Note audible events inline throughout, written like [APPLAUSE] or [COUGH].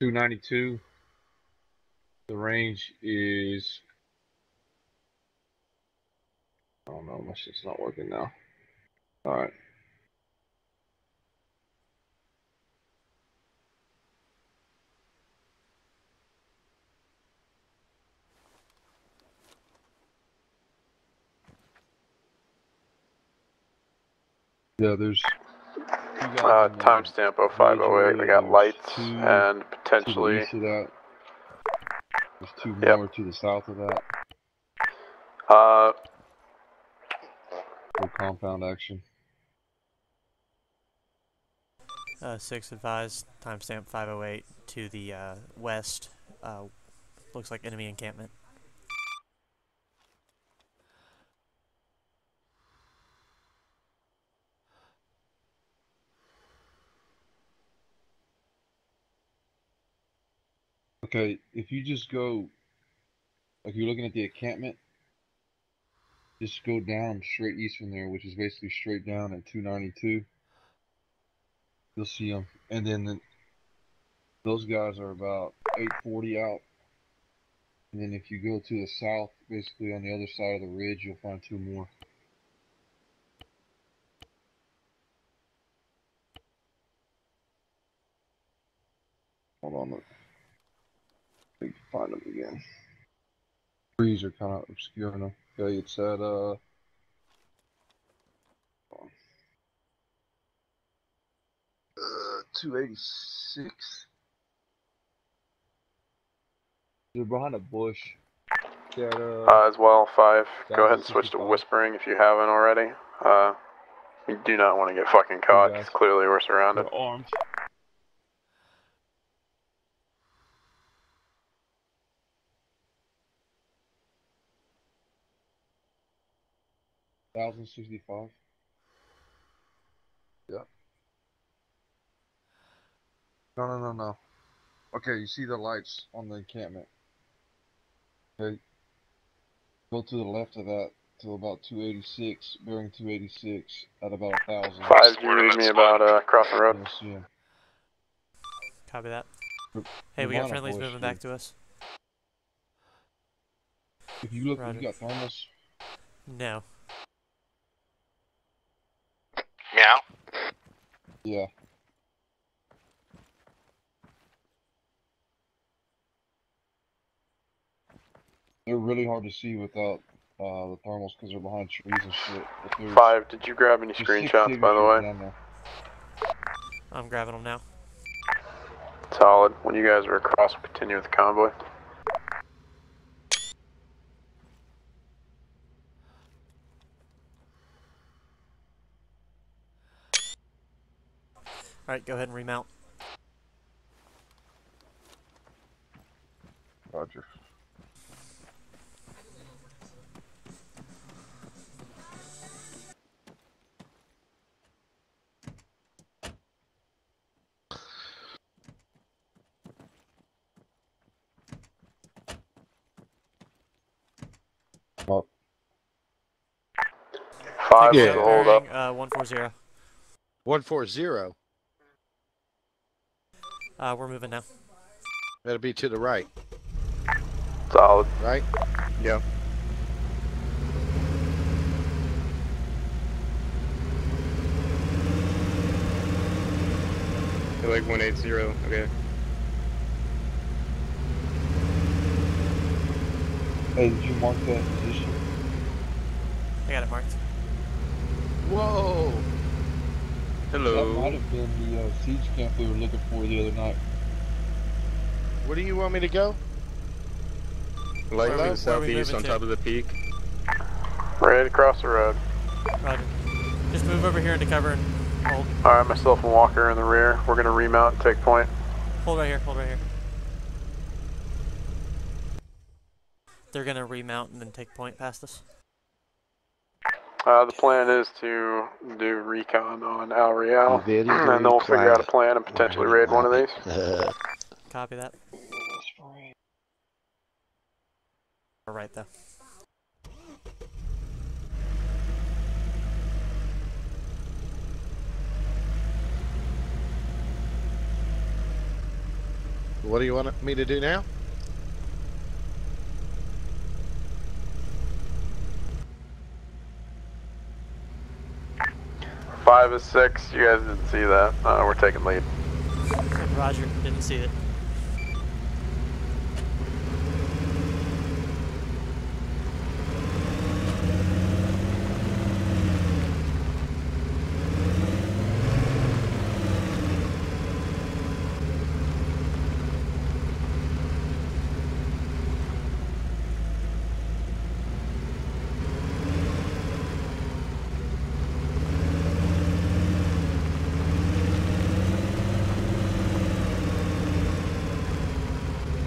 Two ninety two. The range is. Oh no, my shit's not working now. All right. Yeah, there's. Two guys Uh, in the timestamp 0508. We got lights two and To the potentially. east of that. There's two Yep. more to the south of that. Uh, For compound action. Uh, six advised, timestamp 508 to the uh, west. Uh, looks like enemy encampment. Okay, if you just go, like you're looking at the encampment, just go down straight east from there, which is basically straight down at 292. You'll see them, and then the, those guys are about 840 out. And then if you go to the south, basically on the other side of the ridge, you'll find two more. Hold on, look. I can find them again. Trees are kind of obscuring them. Okay, it's at uh. Uh, 286. They're behind a bush. That, uh, uh, as well, 5. Go ahead and switch to whispering if you haven't already. Uh, we do not want to get fucking caught, 'cause guys. clearly we're surrounded. they're armed. Thousand sixty-five. Yeah. No, no, no, no. Okay, you see the lights on the encampment. Okay. Go to the left of that to about 286, bearing 286 at about a thousand. 5, you read me about uh, crossing the road? You'll see 'em. Copy that. Hey, we got Behind friendlies moving dude. back to us. If you look, Roger. you got thermals. No. Meow. Yeah. They're really hard to see without uh, the thermals because they're behind trees and shit. 5, did you grab any screenshots, by the way? I'm grabbing them now. Solid. When you guys are across, we'll continue with the convoy. Alright, go ahead and remount. Roger. Up. 5 Take is Yeah. the hold up. bearing, Uh, 140. 140. Uh, we're moving now. That'll be to the right, Solid. right? Yep. Like 180, okay. Hey, did you mark that position? I got it marked. Whoa! That might have been the uh, siege camp we were looking for the other night. Where do you want me to go? Like Where to the southeast on to? top of the peak. Right across the road. Roger. Just move over here into cover and hold. Alright, myself and Walker in the rear. We're gonna remount and take point. Hold right here, hold right here. They're gonna remount and then take point past us. Uh, the plan is to do recon on Al Real, Very, [CLEARS THROAT] and then we'll figure out a plan and potentially raid one of these. [LAUGHS] Copy that. All right though. What do you want me to do now? Five is six. You guys didn't see that. Uh, we're taking lead. Roger, didn't see it.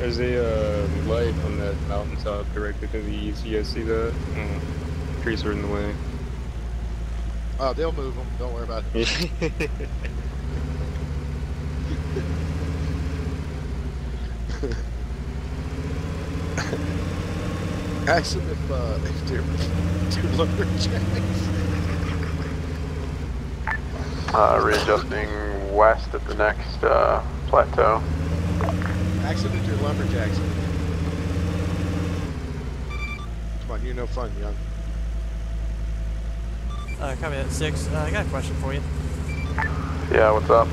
There's a uh, light on that mountaintop directly to. You guys see that? Mm. Trees are in the way. Oh, they'll move them. Don't worry about it. [LAUGHS] Ask them if, uh, if they're, they're lumberjacks. Uh, readjusting west at the next uh, plateau. Ask them if they're lumberjacks. Come on, you no fun, young. Uh, copy that. Six. Uh, I got a question for you. Yeah, what's up?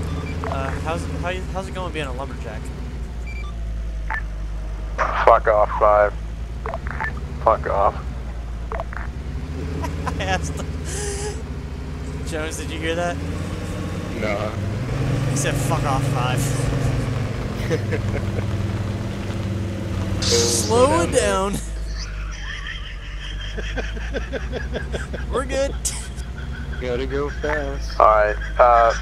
Uh, how's how you, how's it going being a lumberjack? Fuck off, five. Fuck off. [LAUGHS] I asked. Jones, did you hear that? No. He said, "Fuck off, five. [LAUGHS] Slow it down. [LAUGHS] We're good. Gotta go fast. Alright, uh,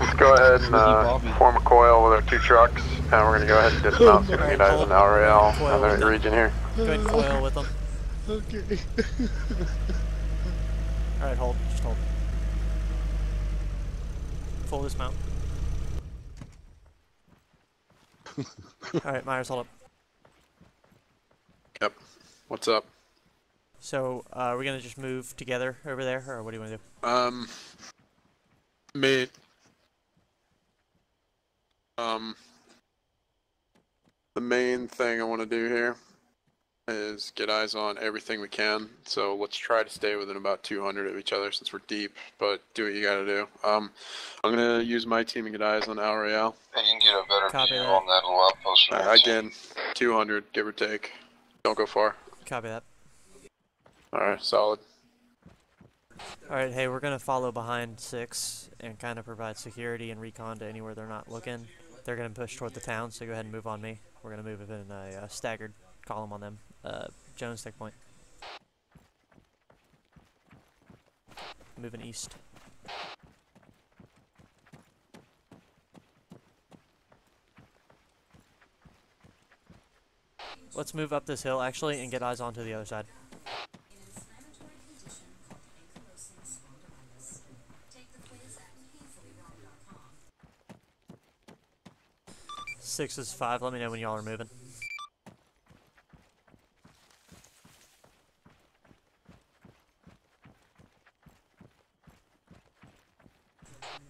let's go ahead and uh, form a coil with our two trucks, and we're gonna go ahead and dismount so we can get eyes on Al Real and the region here. Go ahead and coil with them. Okay. [LAUGHS] All right, hold. Just hold. Full dismount. [LAUGHS] All right, Myers, hold up. Yep. What's up? So, uh, are we gonna just move together over there, or what do you want to do? Um, me. Um, the main thing I want to do here is get eyes on everything we can. So let's try to stay within about 200 of each other since we're deep. But do what you got to do. Um, I'm gonna use my team and get eyes on Al Real. And you can get a better Copy view that. on that little outpost. from Uh, again, 200, give or take. Don't go far. Copy that. All right, solid. All right, hey, we're gonna follow behind six and kind of provide security and recon to anywhere they're not looking. They're gonna push toward the town, so go ahead and move on me. We're gonna move in a staggered column on them. Uh, Jones, take point. Moving east. Let's move up this hill actually and get eyes onto the other side. Six is five. Let me know when y'all are moving.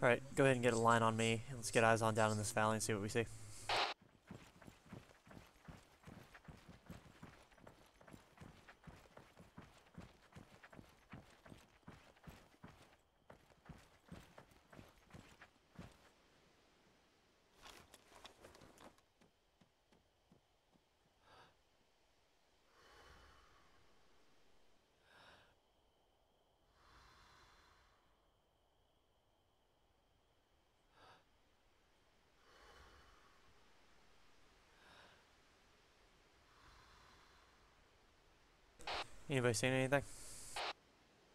Alright, go ahead and get a line on me. Let's get eyes on down in this valley and see what we see. Anybody seen anything?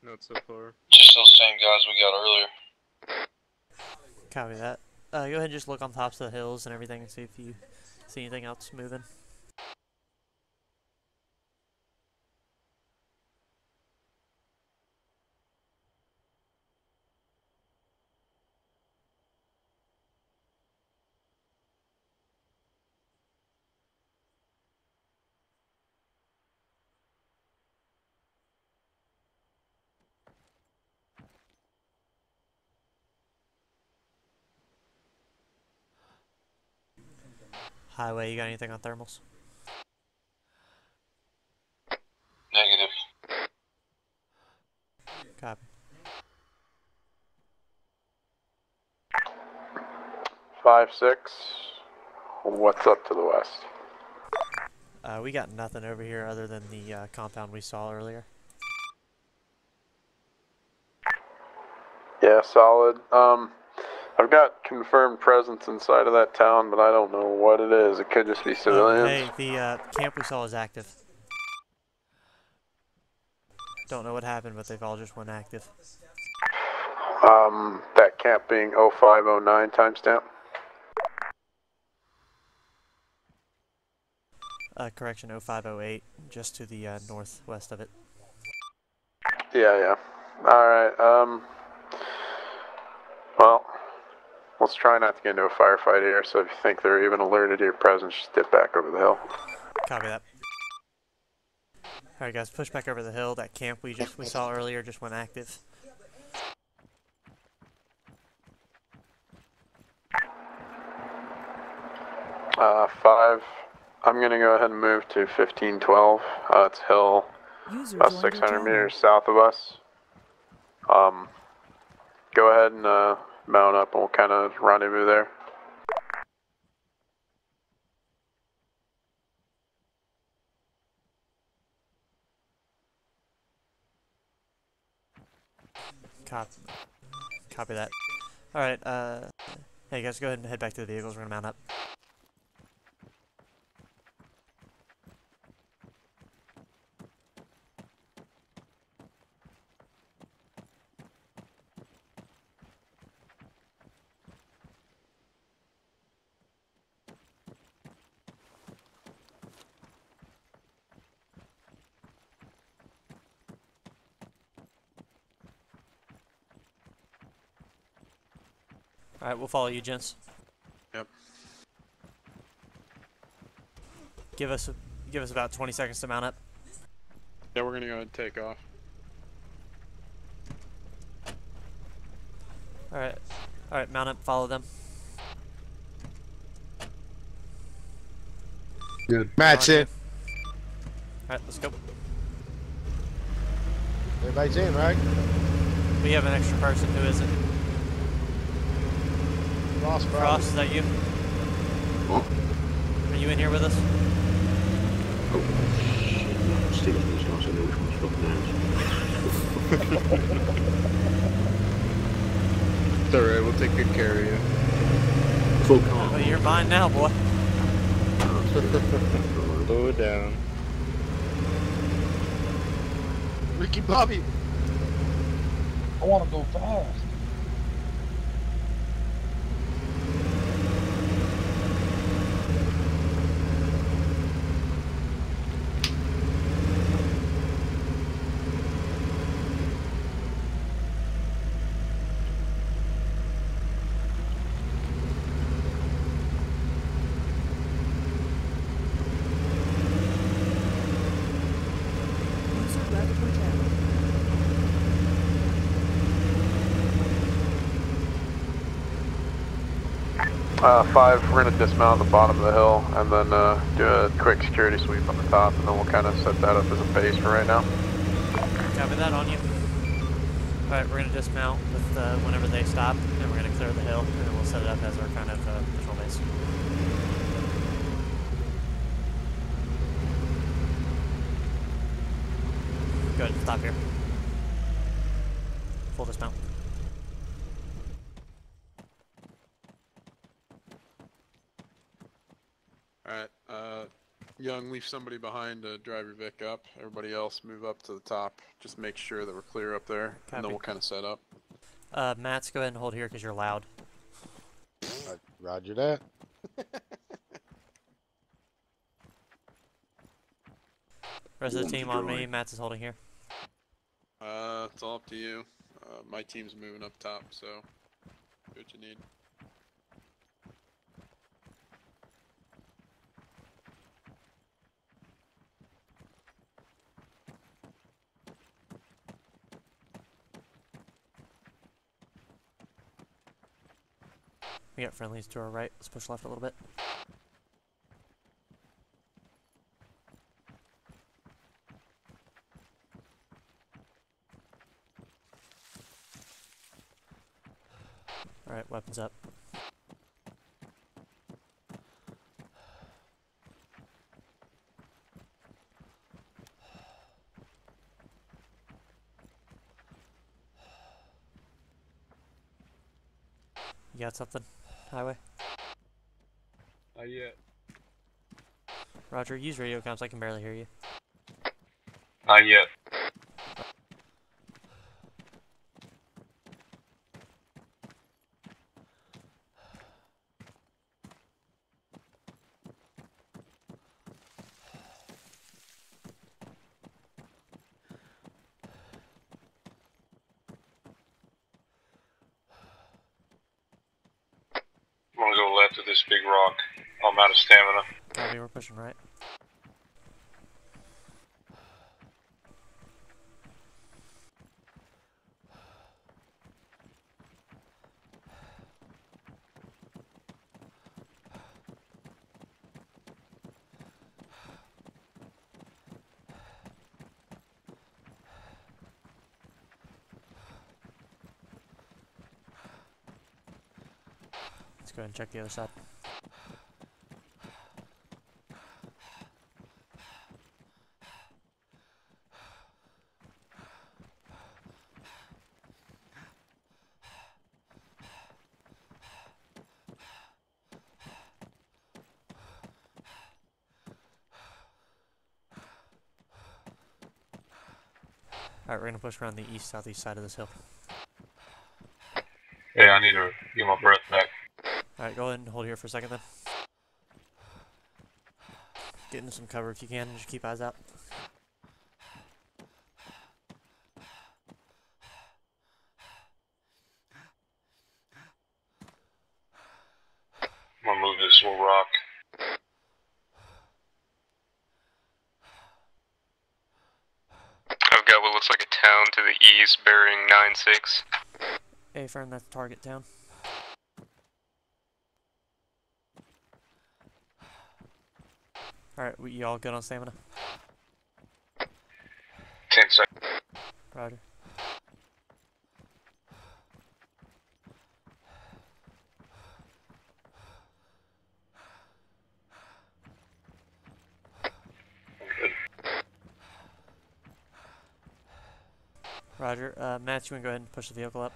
Not so far. Just those same guys we got earlier. Copy that. Uh, go ahead and just look on tops of the hills and everything and see if you see anything else moving. Highway, you got anything on thermals? Negative. Copy. Five six. What's up to the west? Uh, we got nothing over here other than the uh, compound we saw earlier. Yeah, solid. Um, I've got confirmed presence inside of that town, but I don't know what it is. It could just be Uh, civilians. hey, the uh, camp we saw is active. Don't know what happened, but they've all just went active. Um, that camp being 0509 timestamp. Uh, correction, 0508, just to the uh, northwest of it. Yeah, yeah. All right. Um. Well, let's try not to get into a firefight here. So if you think they're even alerted to your presence, just dip back over the hill. Copy that. Alright guys, push back over the hill. That camp we just we saw earlier just went active. Uh, five. I'm gonna go ahead and move to 1512. Uh, it's hill about 600 meters south of us. Um, go ahead and uh, mount up, and we'll kind of rendezvous there. Cop copy that. Alright, uh hey guys, go ahead and head back to the vehicles, we're gonna mount up. Alright, we'll follow you, gents. Yep. Give us give us about 20 seconds to mount up. Yeah, we're gonna go ahead and take off. Alright. Alright, mount up, follow them. Good. Match it. Alright, let's go. Everybody's in, right? We have an extra person, who is it? Ross. Frost, is that you? What? Are you in here with us? Oh, shit. No, Steve's in this house. I know which one's fucking ours. It's alright, we'll take good care of you. Full car. Oh, you're mine now, boy. [LAUGHS] Slow it down. Ricky Bobby. I want to go fast. User left your channel. Uh, five, we're gonna dismount at the bottom of the hill and then uh, do a quick security sweep on the top, and then we'll kind of set that up as a base for right now. Copy that on you. Alright, we're gonna dismount with uh, whenever they stop, and we're gonna clear the hill, and then we'll set it up as our kind of uh, patrol base. Go ahead, stop here. Full dismount. Alright, uh, Young, leave somebody behind to drive your Vic up. Everybody else move up to the top. Just make sure that we're clear up there, and then we'll kind of set up. Uh, Mats, go ahead and hold here because you're loud. Uh, Roger that. [LAUGHS] Rest of the team on me. Matts is holding here. Uh, it's all up to you. Uh, my team's moving up top, so do what you need. We got friendlies to our right. Let's push left a little bit. Alright, weapons up. You got something? Highway? Not yet. Roger, use radio comms, I can barely hear you. Not yet. I'm gonna go left of this big rock. I'm out of stamina. Copy, we're pushing right. Let's go and check the other side. Alright, we're gonna push around the east southeast side of this hill. Yeah, I need to get my breath back. Alright, go ahead and hold here for a second then. Get into some cover if you can, just keep eyes out. I'm gonna move this little rock. I've got what looks like a town to the east bearing 9-6. A firm, that's target down. Alright, we you all good on stamina? Ten seconds. Roger. Good. Roger. Uh, Matt, you want to go ahead and push the vehicle up?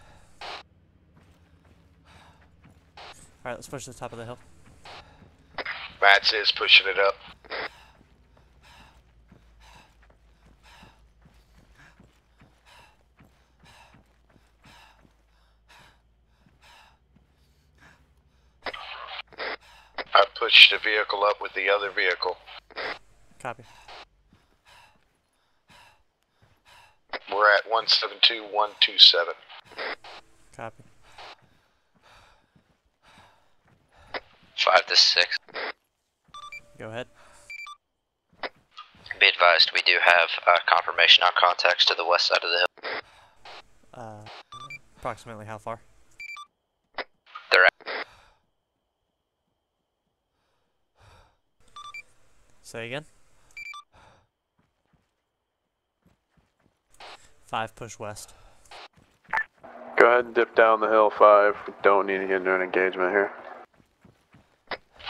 Alright, let's push to the top of the hill. Mats is pushing it up. I pushed the vehicle up with the other vehicle. 12127. Copy. 5 to 6. Go ahead. Be advised, we do have uh, confirmation on contacts to the west side of the hill. Uh, approximately how far? Say again? Five push west. Go ahead and dip down the hill five. We don't need to get into an engagement here.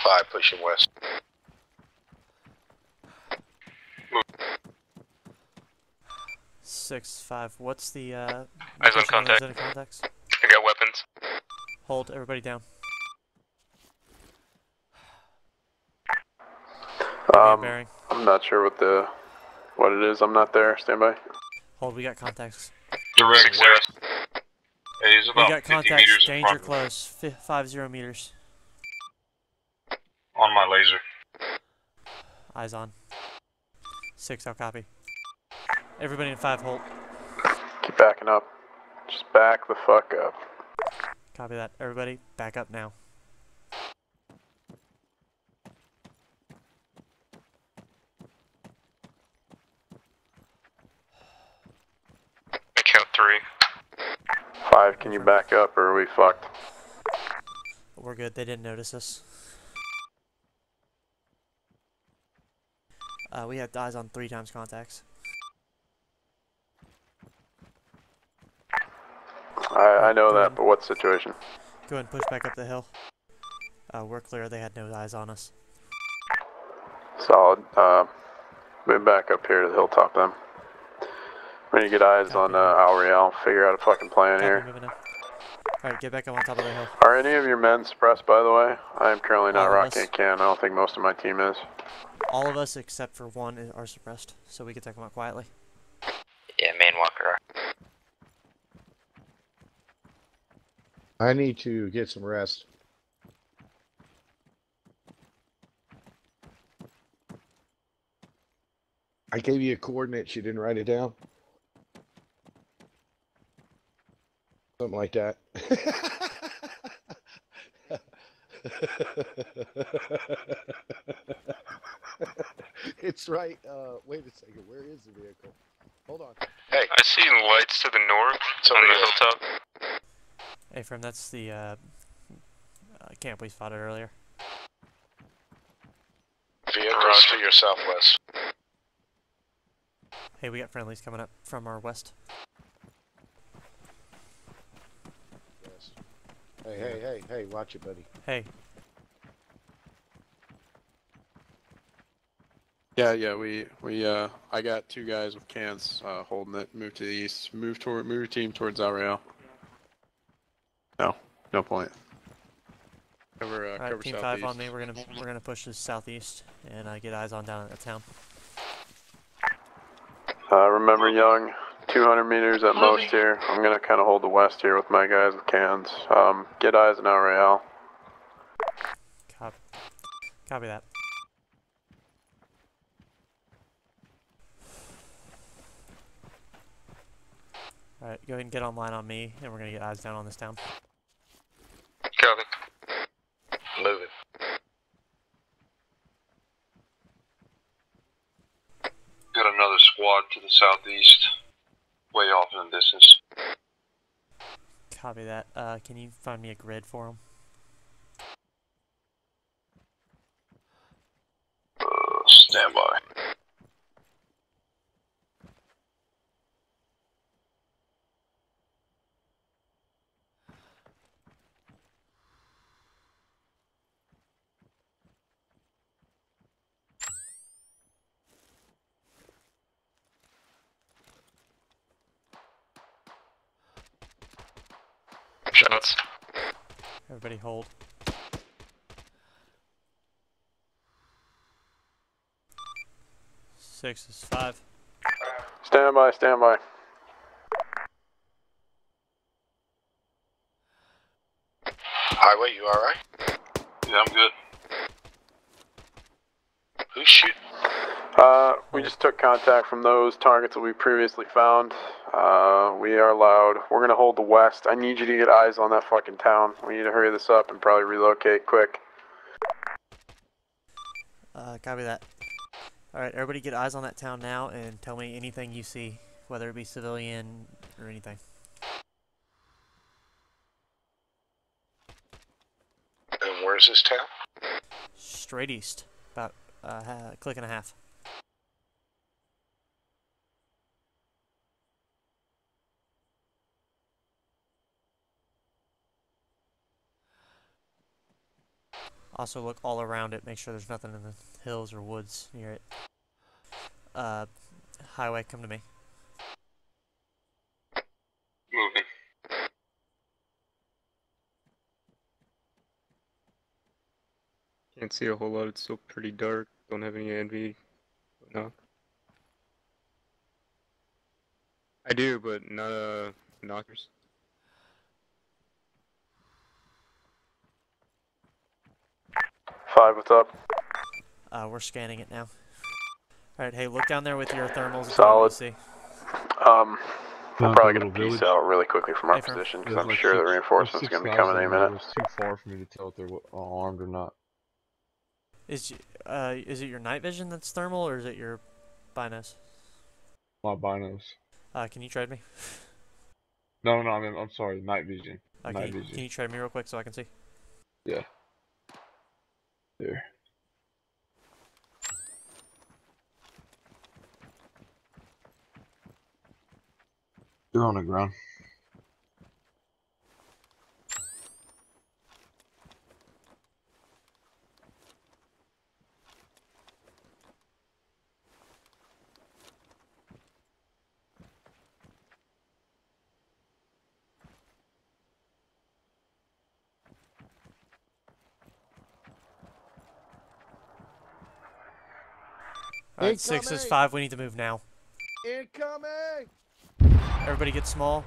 Five pushing west. Six five. What's the uh? Eyes on location of contact. those contacts? I got weapons. Hold everybody down. Give me a Um. I'm not sure what the what it is. I'm not there. Stand by. Hold. We got contacts. Direct Six zero. west. Hey, he's We got 50 contacts. meters Danger front of me close. Fi five zero meters. on my laser. Eyes on. Six. I'll copy. Everybody in five. Hold. Keep backing up. Just back the fuck up. Copy that. Everybody, back up now. I count three. Five, can you back up or are we fucked? We're good. They didn't notice us. Uh, we have eyes on three times contacts. I, I know that, but what situation? Go ahead and push back up the hill. Uh, we're clear. They had no eyes on us. Solid. Uh, move back up here to the hilltop then. We need to get eyes on uh, Al Real. Figure out a fucking plan Copy, here. Alright, get back up on top of the hill. Are any of your men suppressed, by the way? I am currently not All rocking a can. I don't think most of my team is. All of us except for one are suppressed, so we can take them out quietly. Yeah, main walker. I need to get some rest. I gave you a coordinate, you didn't write it down? Something like that. [LAUGHS] it's right, uh, wait a second, where is the vehicle? Hold on. Hey, I see lights to the north on the hilltop. Hey, from that's the uh, uh, camp we spotted earlier. Vehicles to your southwest. Hey, we got friendlies coming up from our west. Yes. Hey, hey, hey, hey, watch it, buddy. Hey, Yeah, yeah, we we uh I got two guys with cans uh holding it. Move to the east. Move toward move your team towards Al Real. No, no point. Cover uh, alright, cover team southeast. five on me. We're gonna we're gonna push to southeast and uh, get eyes on down at the town. Uh, remember, young, 200 meters at most here. I'm gonna kind of hold the west here with my guys with cans. Um, get eyes on Al Real. Cop, copy that. Alright, go ahead and get online on me, and we're gonna get eyes down on this town. Copy. Moving. Got another squad to the southeast, way off in the distance. Copy that. Uh, can you find me a grid for them? Uh, stand by. Shots. Everybody hold. Six is five. Stand by, stand by. Highway, you alright? Yeah, I'm good. Who's shooting? Uh, we just took contact from those targets that we previously found. Uh, we are loud. We're gonna hold the west. I need you to get eyes on that fucking town. We need to hurry this up and probably relocate quick. Uh, copy that. Alright, everybody get eyes on that town now and tell me anything you see, whether it be civilian or anything. And where's this town? Straight east. About uh, a click and a half. Also look all around it, make sure there's nothing in the hills or woods near it. Uh, highway, come to me. Moving. Can't see a whole lot. It's still pretty dark. Don't have any envy. No. I do, but not uh knockers. Five, what's up? Uh, we're scanning it now. Alright, hey, look down there with your thermals. and tell me what Solid. see. Um, we're Down probably gonna Little piece Village. out really quickly from our Hey, position because I'm like sure the six- there's reinforcements six gonna be coming any minute. It's too far for me to tell if they're armed or not. Is, uh, is it your night vision that's thermal, or is it your binos? My binos. Uh, can you trade me? No, no, I mean, I'm sorry, night vision. Uh, night can, you, vision. can you trade me real quick so I can see? Yeah. There. They're on the ground. Alright, six is five. We need to move now. Incoming! Everybody get small.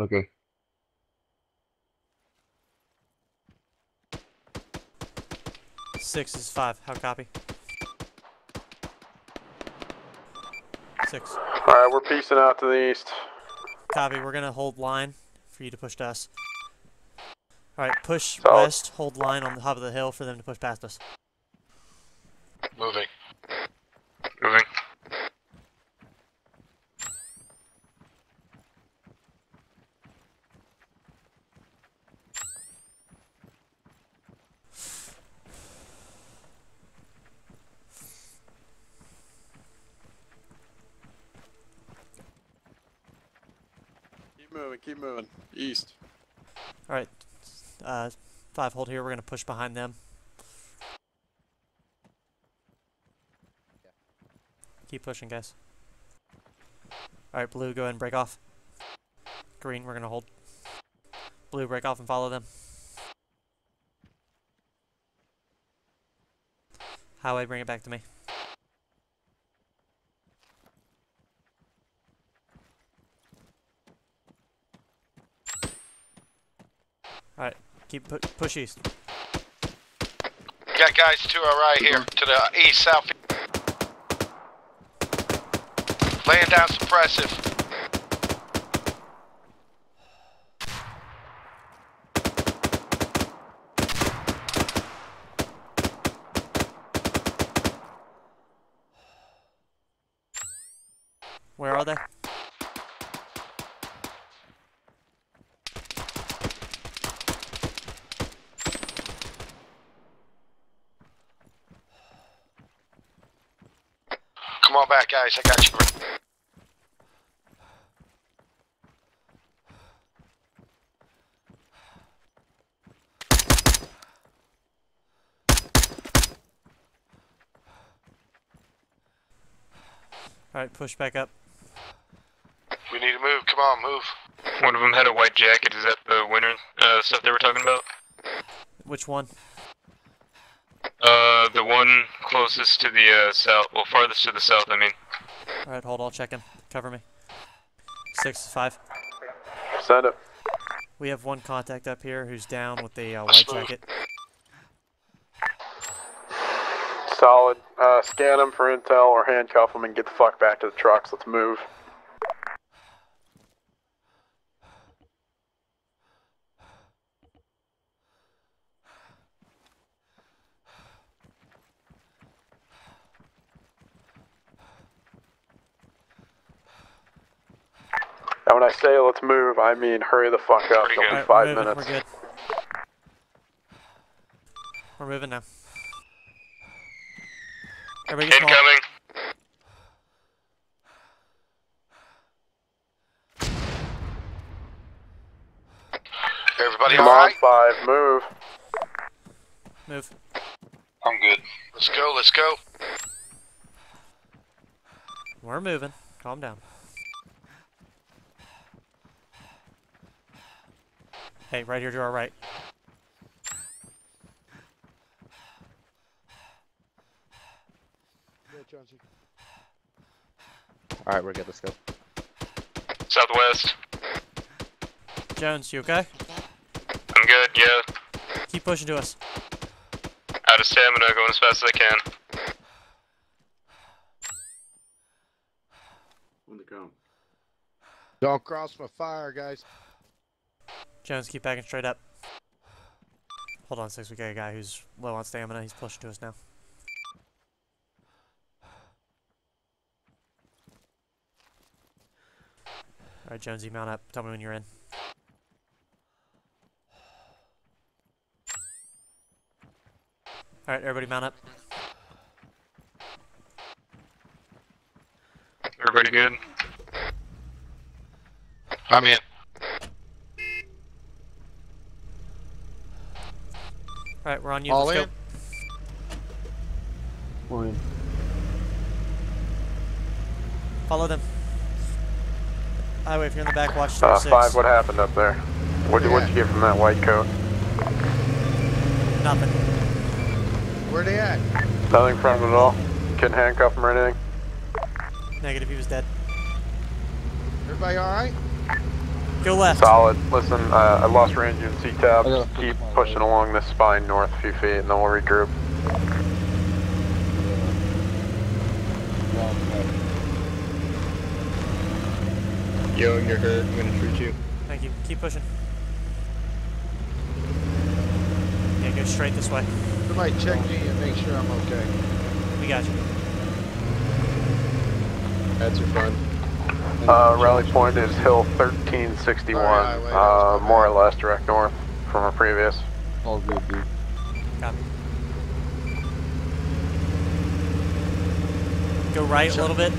Okay. Six is five. How copy? Six. Alright, we're piecing out to the east. Copy. We're gonna hold line for you to push to us. Alright, push Solid. west, hold line on the top of the hill for them to push past us. Moving. Moving. Keep moving, keep moving. East. Alright, uh, five hold here. We're gonna push behind them. Keep pushing, guys. Alright, blue, go ahead and break off. Green, we're gonna hold. Blue, break off and follow them. Highway, bring it back to me. Alright, keep pu- push east. Got guys to our right here, to the east, south. Laying down suppressive. Where are they? Come guys. I got you. Alright, push back up. We need to move. Come on, move. One of them had a white jacket. Is that the winter uh, stuff they were talking about? Which one? Uh, the one closest to the uh, south. Well, farthest to the south. I mean. Alright, hold, I'll check him. Cover me. Six, five. Send it. We have one contact up here who's down with the uh, white jacket. Solid. Uh, scan them for intel or handcuff them and get the fuck back to the trucks. Let's move. And when I say let's move, I mean hurry the fuck up. Pretty Don't good. be five we're moving, minutes. we're good. We're moving now. Everybody get small. Incoming. Everybody Come on, right? five. Move. Move. I'm good. Let's go. Let's go. We're moving. Calm down. Hey, right here to our right. Yeah, Jonesy. All right, we're good. Let's go. Southwest. Jones, you okay? I'm good. Yeah. Keep pushing to us. Out of stamina. Going as fast as I can. On the ground. Don't cross my fire, guys. Jones, keep backing straight up. Hold on, six. We got a guy who's low on stamina. He's pushing to us now. Alright, Jonesy, mount up. Tell me when you're in. Alright, everybody mount up. Everybody good? I'm in. Alright, we're on you. All Let's in? go. We're in. Follow them. Highway, if you're in the back, watch door Uh, six. five, what happened up there? What did what'd you get from that white coat? Nothing. Where they at? Nothing from him at all. Couldn't handcuff him or anything. Negative, he was dead. Everybody all right? Go left. Solid. Listen, uh, I lost range in I C-tab. Keep pushing leg. along this spine north a few feet, and then we'll regroup. Wrong way. Yo, you're hurt. I'm gonna treat you. Thank you. Keep pushing. Yeah, go straight this way. Somebody check me and make sure I'm okay. We got you. That's your fun. Uh, rally point is Hill 1361. Alright, highway, uh, that's my more bad. or less direct north from our previous. All good, dude. Copy. Go right a little bit.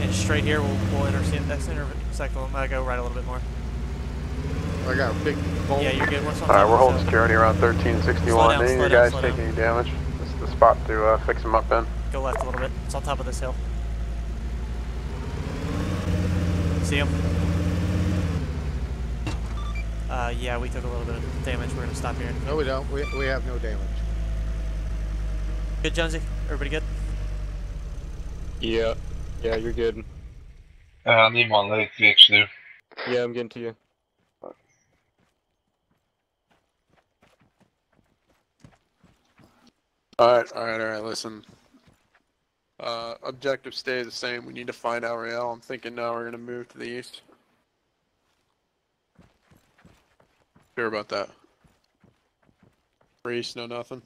And straight here, we'll, we'll intersect, that's intersect, we'll uh, go right a little bit more. I got a big bolt. Yeah, you're good. What's on Alright, top we're holding the- security around 1361. Slow down, Any of you guys slow taking down. any damage? This is the spot to uh, fix them up in. Go left a little bit. It's on top of this hill. See him? Uh, yeah, we took a little bit of damage. We're gonna stop here. No, we don't. We, we have no damage. Good, Jonesy? Everybody good? Yeah. Yeah, you're good. Uh, I need my leg fixed, dude. Yeah, I'm getting to you. Alright, alright, alright, listen. Uh, objective stays the same. We need to find Al Real. I'm thinking now we're gonna move to the east. Sure about that. East, no nothing.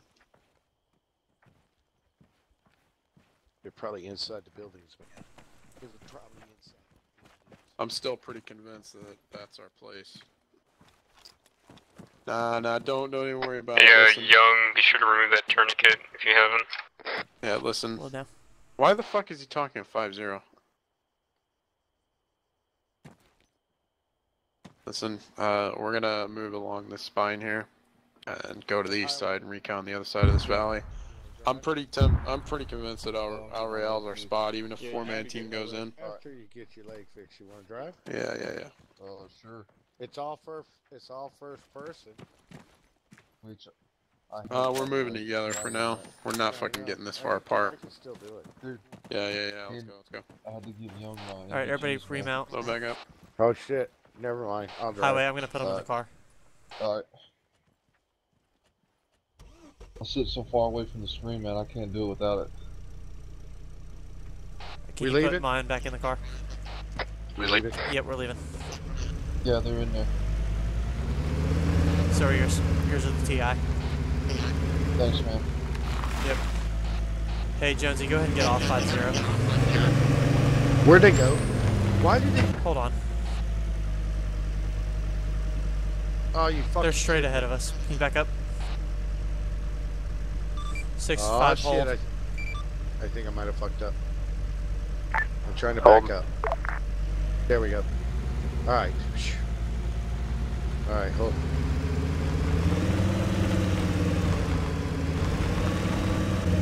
They're probably inside the buildings. man. They're probably inside. I'm still pretty convinced that that's our place. Nah, nah, don't don't even worry about it. Yeah, Listen. young, be sure to remove that tourniquet if you haven't. Yeah, listen. Slow down. Why the fuck is he talking at 5-0? Listen, uh, we're gonna move along this spine here and go to the east side and recon the other side of this valley. I'm pretty tem- I'm pretty convinced that Al, Al Real's our spot, even if Yeah, four man team goes in. After you get your leg fixed, you want to drive? Yeah, yeah, yeah. Oh, sure. It's all first. It's all first person. Which I hate Uh, we're moving together for now. We're not fucking getting this far apart. I can still do it. Dude, Yeah, yeah, yeah. Let's go, let's go. I had to give Young. All right, everybody, injection as well. remount. Slow back up. Oh shit! Never mind. I'll drive. Highway, I'm gonna put him in the car. Alright. I sit so far away from the screen, man. I can't do it without it. Can We you put leaving? mine back in the car? We leave. it? Yep, we're leaving. Yeah, they're in there. So are yours. Yours are the TI. Thanks, man. Yep. Hey, Jonesy, go ahead and get off 5-0. Where'd they go? Why did they? Hold on. Oh, you fucking. They're straight ahead of us. Can you back up? Six Oh five shit! hold. I, I think I might have fucked up. I'm trying to Hold. back up. There we go. All right. All right. Hold.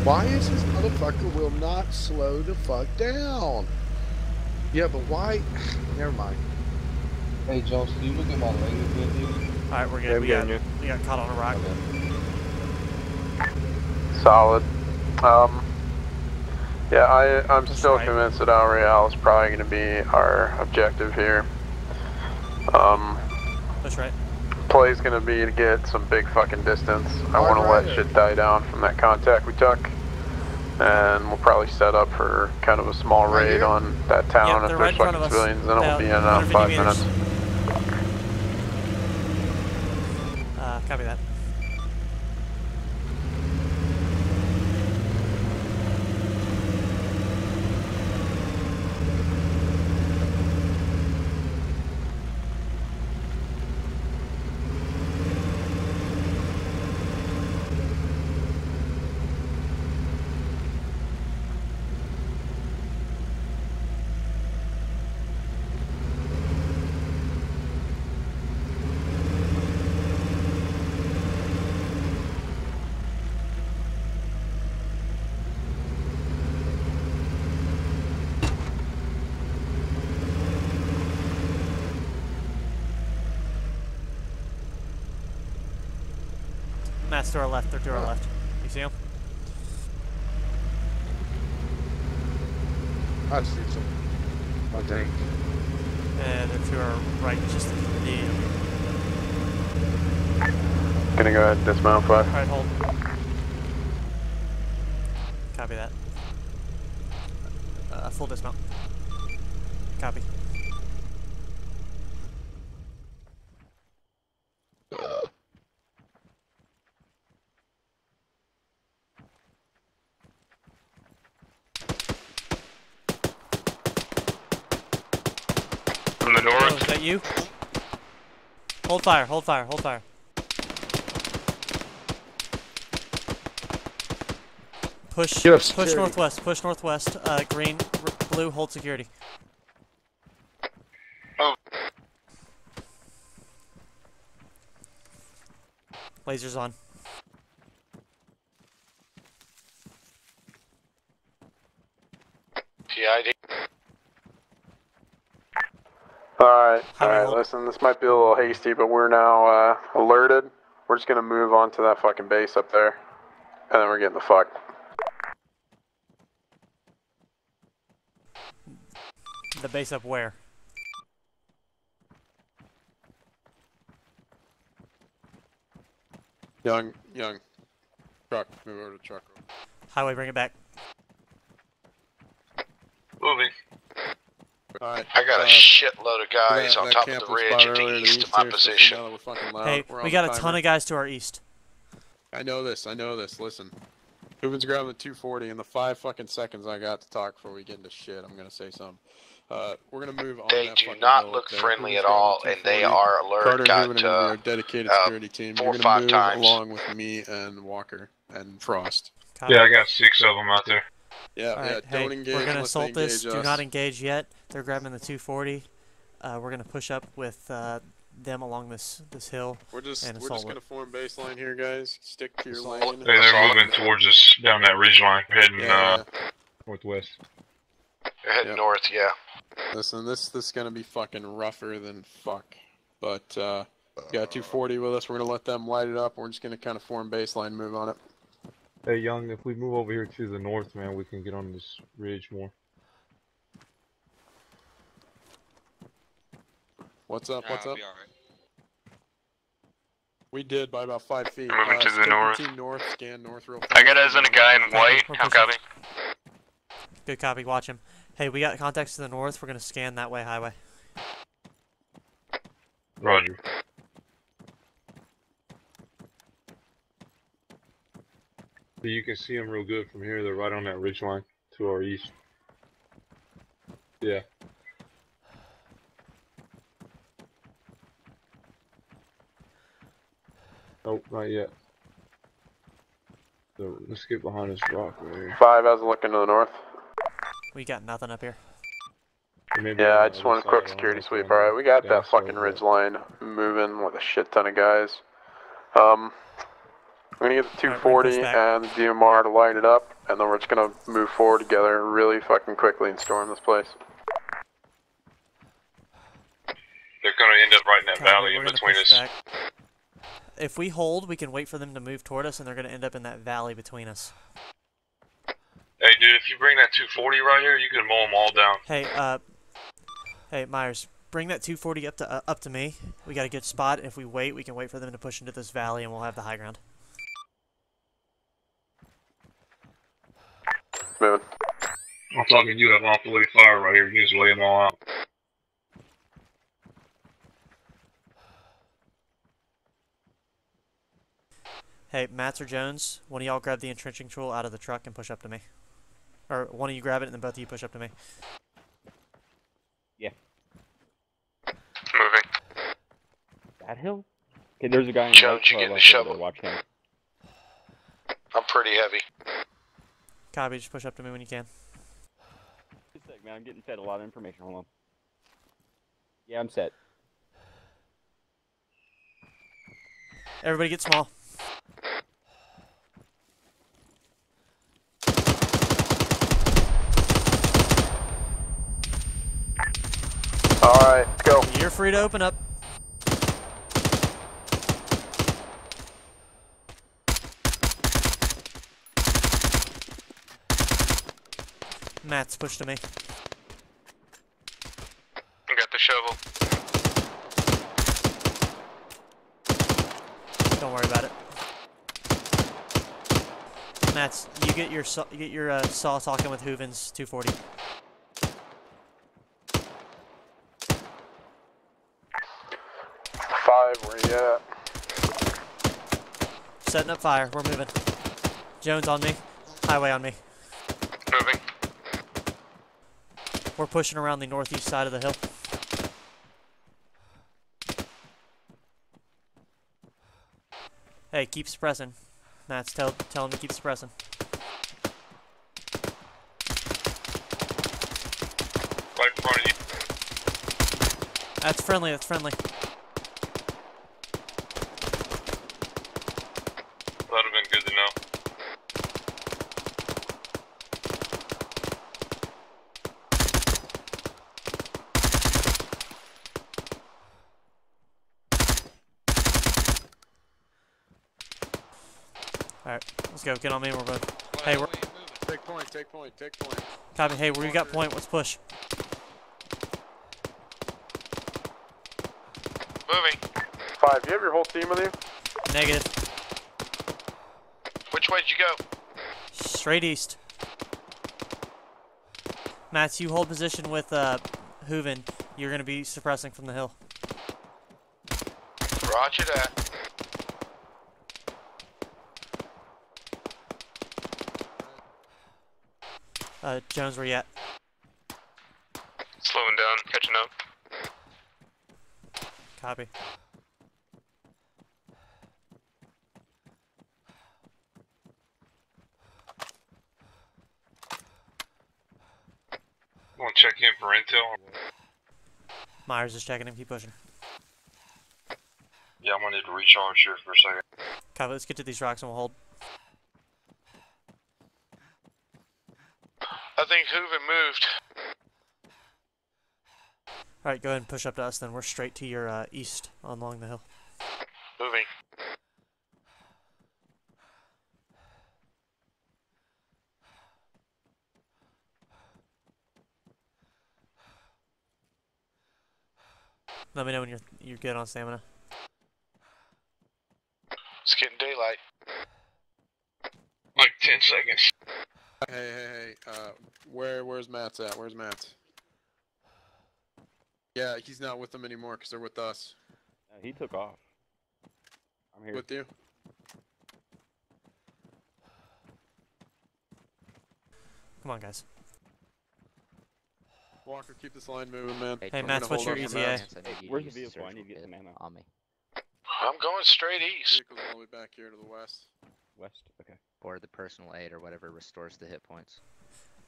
Why is this motherfucker will not slow the fuck down? Yeah, but why? [SIGHS] Never mind. Hey, Jones, can you look at my leg again, dude? All right, we're Yeah, good. I'm we got you. we got caught on a rock. Solid. Um, yeah, I, I'm That's still right. convinced that Al Real is probably going to be our objective here. Um, That's right. Play's going to be to get some big fucking distance. I want to let shit die down from that contact we took. And we'll probably set up for kind of a small Right raid here? on that town Yep, if there's right fucking civilians. Then it will be in uh, five meters. minutes. Uh, copy that. To our left. They're to our left. You see them? I see some. I think. And they're to our right. Just the. Gonna go ahead and dismount five. Alright, hold. Copy that. Uh, full dismount. Copy. From the Oh, north. is that you? Hold fire, hold fire, hold fire. Push, Get push security. northwest, push northwest. Uh, green, r- blue, hold security. Oh. Lasers on. Alright, How do we alright, hold- listen, this might be a little hasty, but we're now uh, alerted. We're just gonna move on to that fucking base up there. And then we're getting the fuck. The base up where? Young, young. Truck, move over to truck. Highway, bring it back. Moving. Alright. I got a uh, shitload of guys that- on that top of the ridge spotted at the earlier east of my position. now that we're fucking loud, hey, we're on we the got a timer. ton of guys to our east. I know this. I know this. Listen. Ruben's grabbing the 240 in the five fucking seconds I got to talk before we get into shit. I'm gonna say something. Uh, we're gonna move on. They that do fucking not hill up look there. friendly Ruben's at all, and they are alert. Carter and Got, Ruben are gonna uh, our dedicated uh, security team. four You're or gonna five move times. along with me and Walker and Frost. Copy. Yeah, I got six of them out there. Yeah, All right, yeah. hey, Don't engage we're gonna assault this. engage Do not engage yet. They're grabbing the 240. Uh, we're gonna push up with uh, them along this this hill. We're just and we're just it. gonna form baseline here, guys. Stick to your Assault lane. Hey, they're moving towards us down that ridge line, heading Yeah, uh, northwest. They're heading Yep. north, yeah. Listen, this this is gonna be fucking rougher than fuck. But uh, we got 240 with us. We're gonna let them light it up. We're just gonna kind of form baseline, move on it. Hey, Young, if we move over here to the north, man, we can get on this ridge more. What's up? What's Nah, up? be alright. We did by about five feet. Moving uh, to the north. team north. Scan north real fast. I got eyes on a guy in Okay, white. How copy? Good copy. Watch him. Hey, we got contacts to the north. We're gonna scan that way highway. Roger. You can see them real good from here. They're right on that ridge line to our east. Yeah. Nope, not yet. So let's get behind this rock right here. Five. How's it looking to the north? We got nothing up here. Maybe Yeah, I just want a quick security sweep. Alright, we got the that fucking road, ridge line moving with a shit ton of guys. Um, we're gonna get the Alright, we're gonna push 240 and the DMR to light it up, and then we're just gonna move forward together really fucking quickly and storm this place. They're gonna end up right in that Copy, valley in between us. back. If we hold, we can wait for them to move toward us, and they're gonna end up in that valley between us. Hey, dude, if you bring that 240 right here, you can mow them all down. Hey, uh, hey Myers, bring that 240 up to uh, up to me. We got a good spot. If we wait, we can wait for them to push into this valley, and we'll have the high ground. Moving. I'm talking you have off the way fire right here. You just lay them all out. Hey, Mats or Jones, one of y'all grab the entrenching tool out of the truck and push up to me. Or one of you grab it, and then both of you push up to me. Yeah. Moving. That hill? Okay, there's a guy in Jones, white you oh, to our getting the shovel? Watch him. I'm pretty heavy. Copy, just push up to me when you can. Just a sec, man. I'm getting fed a lot of information. Hold on. Yeah, I'm set. Everybody get small. Alright, let's go. You're free to open up. Matt's pushed to me. I got the shovel. Don't worry about it. Matt's, you get your saw, you get your uh, saw talking with Hooven's 240. Five, where you at? Setting up fire. We're moving. Jones on me. Highway on me. Moving. We're pushing around the northeast side of the hill. Hey, keep suppressing. Matt's tell tell him to keep suppressing. Right in front of you. That's friendly. That's friendly. That'd have been good to know. All right. Get on me. We're moving. Hey, we're Take point, take point, take point. copy. Hey, we got point. Let's push. Moving. Five, you have your whole team with you? Negative. Which way did you go? Straight east. Mats, you hold position with uh, Hooven. You're gonna be suppressing from the hill. Roger that. Uh, Jones, where you at? Slowing down, catching up. Copy. Want to check in for intel? Myers is checking him. Keep pushing. Yeah, I'm gonna need to recharge here for a second. Copy. Let's get to these rocks and we'll hold. I think Hooven moved. All right, go ahead and push up to us. Then we're straight to your uh, east along the hill. Moving. Let me know when you're you're good on stamina. It's getting daylight. Like 10 seconds. Hey, hey, hey, uh, where, where's Matt's at? Where's Matt's? Yeah, he's not with them anymore because they're with us. Uh, he took off. I'm here. With you? Come on, guys. Walker, keep this line moving, man. Hey, I'm Matt, gonna what's your ETA? Matt. Where's the vehicle? I need to get some ammo. On me. I'm going straight east. Vehicle's all the way back here to the west. West. Okay. Or the personal aid or whatever restores the hit points.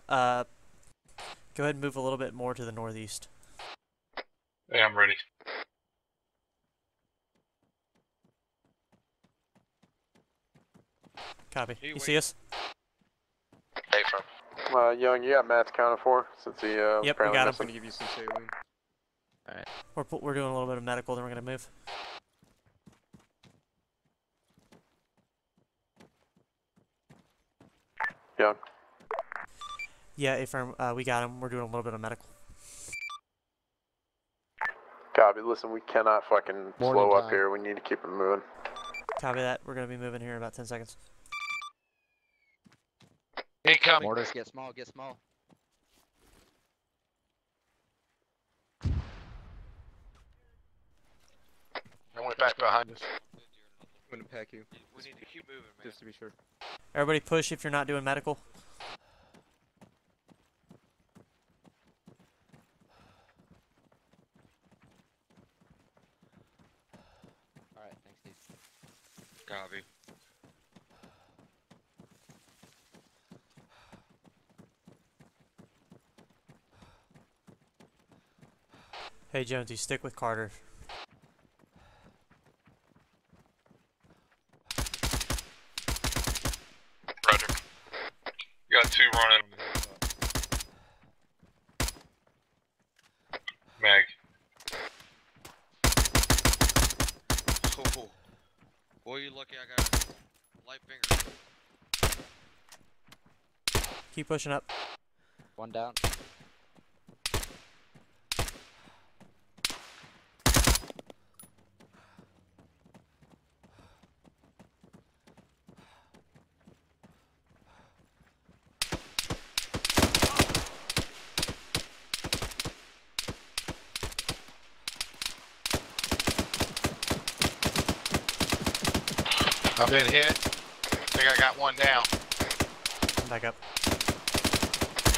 Uh, go ahead and move a little bit more to the northeast. Hey, I'm ready. Copy. You see us? Hey, from. Uh, Young, you got Matt's counted for since he, uh, Yep, we apparently got him. I'm gonna give you some saline. Alright. We're pu- we're doing a little bit of medical. Then we're gonna move. Young. Yeah, if um, uh, we got him, we're doing a little bit of medical. Copy. Listen, we cannot fucking Morning slow up here. We need to keep it moving. Copy that. We're gonna be moving here in about 10 seconds. Incoming. Mortars get small, get small. I went back behind us. I'm gonna pack you. We need to keep moving, man. Just to be sure. Everybody push if you're not doing medical. Alright, thanks, Steve. Copy. Hey Jonesy, stick with Carter. Roger. Got two running. Mag. Oh, boy, you lucky I got light finger. Keep pushing up. One down. I've been hit. think I got one down. I'm back up.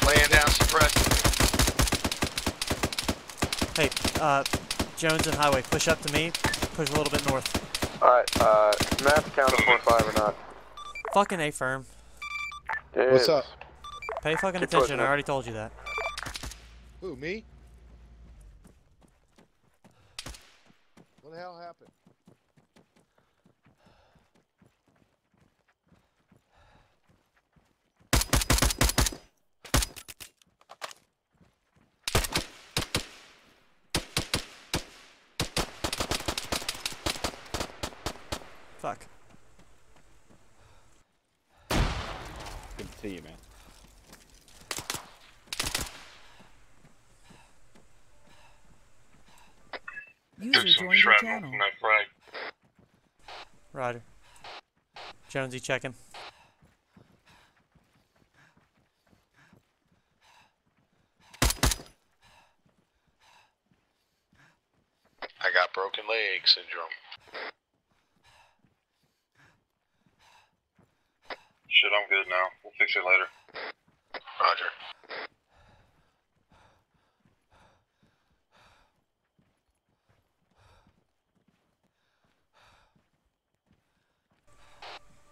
Laying down suppressed. Hey, uh, Jones and Highway, push up to me. Push a little bit north. Alright, uh, math count of 4-5 or not? Fucking A firm. What's up? Pay fucking Keep attention. I already told you that. Who, me? What the hell happened? Fuck. Good to see you, man. User Took some joined your shrapnel channel. from that frag. Roger. Jonesy checking. I got broken leg syndrome. Shit, I'm good now. We'll fix it later. Roger.